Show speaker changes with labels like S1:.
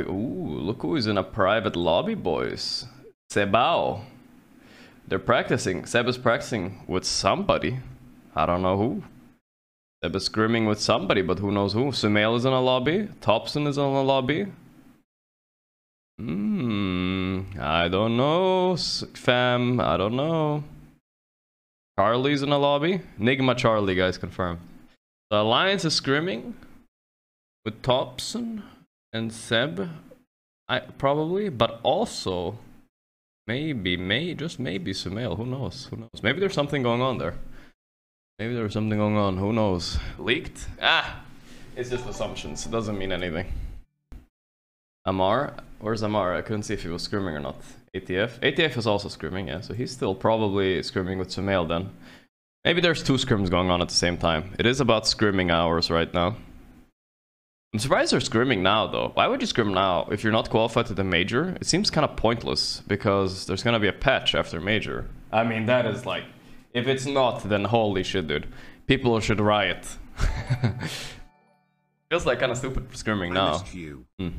S1: Wait, ooh, look who is in a private lobby, boys. Sebao. They're practicing. Ceb is practicing with somebody. I don't know who. Ceb is scrimming with somebody, but who knows who. Sumail is in a lobby. Topson is in a lobby. Hmm, I don't know, fam. I don't know. Charlie's in a lobby. Nigma Charlie, guys, confirmed. The Alliance is scrimming with Topson and Ceb, I probably, but also maybe, may just maybe Sumail. Who knows? Who knows? Maybe there's something going on there. Maybe there's something going on. Who knows? Leaked? Ah, it's just assumptions. It doesn't mean anything. Ammar? Where's Ammar? I couldn't see if he was scrimming or not. ATF? ATF is also scrimming, yeah. So he's still probably scrimming with Sumail then. Maybe there's two scrims going on at the same time. It is about scrimming hours right now. I'm surprised they're scrimming now though. Why would you scrim now if you're not qualified to the major? It seems kind of pointless because there's gonna be a patch after major. I mean, that is like, if it's not, then holy shit, dude. People should riot. Feels like kind of stupid scrimming now.
S2: you.
S1: Hmm.